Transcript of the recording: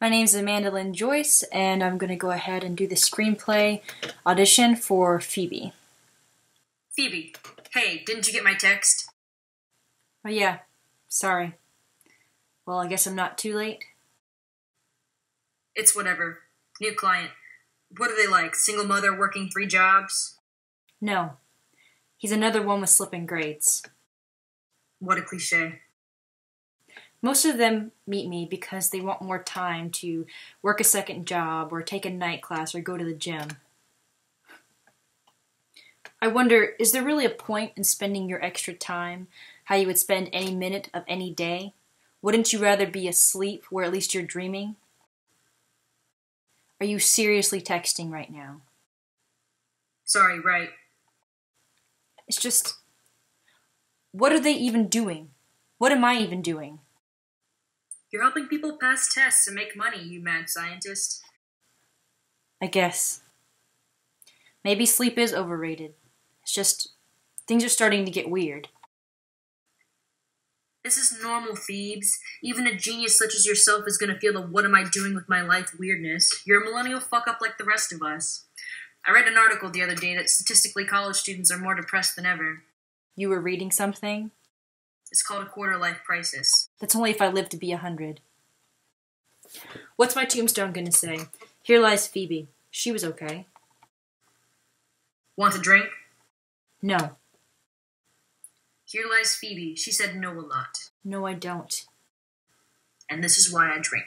My name is Amanda Lynn Joyce, and I'm going to go ahead and do the screenplay audition for Phoebe. Phoebe, hey, didn't you get my text? Oh, yeah. Sorry. Well, I guess I'm not too late. It's whatever. New client. What are they like? Single mother working three jobs? No. He's another one with slipping grades. What a cliche. Most of them meet me because they want more time to work a second job or take a night class or go to the gym. I wonder, is there really a point in spending your extra time how you would spend any minute of any day? Wouldn't you rather be asleep where at least you're dreaming? Are you seriously texting right now? Sorry, right. It's just. What are they even doing? What am I even doing? You're helping people pass tests and make money, you mad scientist. I guess. Maybe sleep is overrated. It's just. Things are starting to get weird. This is normal, Phoebes. Even a genius such as yourself is gonna feel the what am I doing with my life weirdness. You're a millennial fuck up like the rest of us. I read an article the other day that statistically college students are more depressed than ever. You were reading something? It's called a quarter life crisis. That's only if I live to be a hundred. What's my tombstone gonna say? Here lies Phoebe. She was okay. Want a drink? No. Here lies Phoebe. She said no a lot. No, I don't. And this is why I drink.